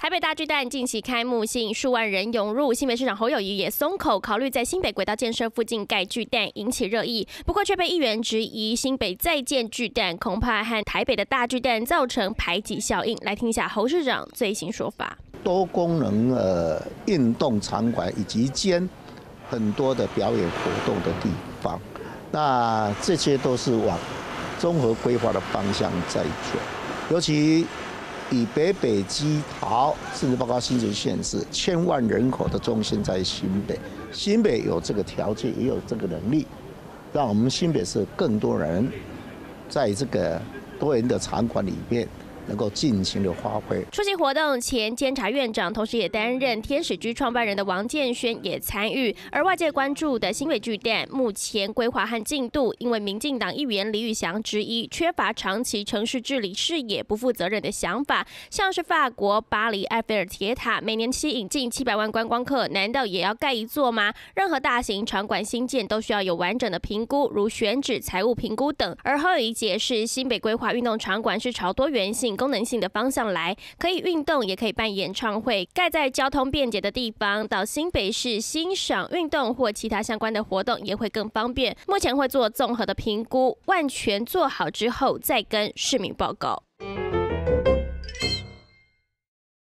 台北大巨蛋近期开幕，吸引数万人涌入。新北市长侯友谊也松口，考虑在新北轨道建设附近盖巨蛋，引起热议。不过却被议员质疑，新北再建巨蛋，恐怕和台北的大巨蛋造成排挤效应。来听一下侯市长最新说法：多功能呃运动场馆以及兼很多的表演活动的地方，那这些都是往综合规划的方向在做，尤其。以北北基桃，甚至包括新竹县市千万人口的中心在新北，新北有这个条件，也有这个能力，让我们新北市更多人在这个多元的场馆里面。能够尽情的发挥。出席活动前，监察院长同时也担任天使居创办人的王建轩也参与。而外界关注的新北巨蛋目前规划和进度，因为民进党议员李宇翔质疑缺乏长期城市治理视野、不负责任的想法。像是法国巴黎埃菲尔铁塔，每年吸引近七百万观光客，难道也要盖一座吗？任何大型场馆新建都需要有完整的评估，如选址、财务评估等。而后一解释，新北规划运动场馆是朝多元性。功能性的方向来，可以运动，也可以办演唱会，盖在交通便捷的地方，到新北市欣赏运动或其他相关的活动也会更方便。目前会做综合的评估，万全做好之后再跟市民报告。